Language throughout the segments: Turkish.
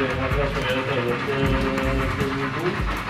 对，还有特别的，就是。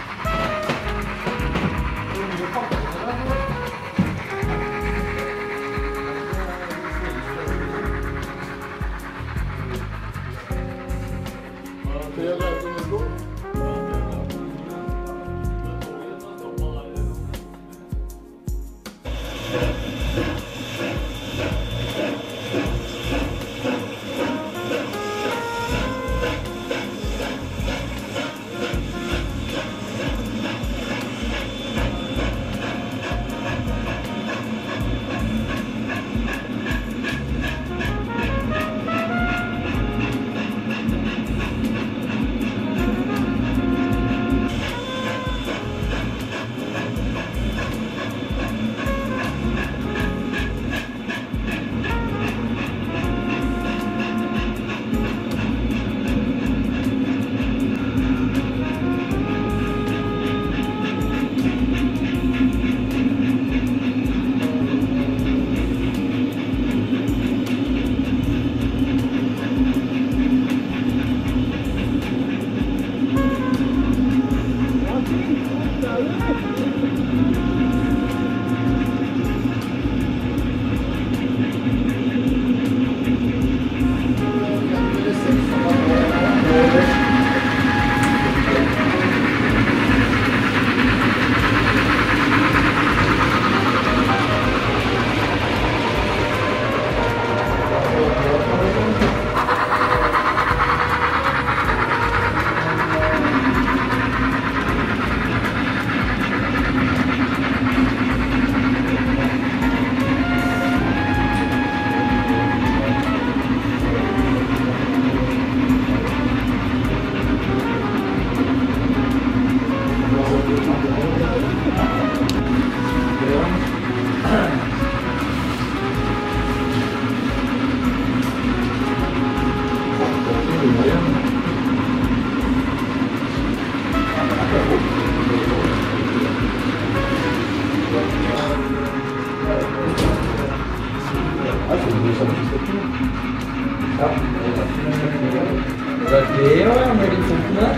Era gay ou era americano? Não.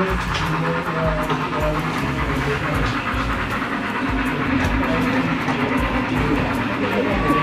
Thank you.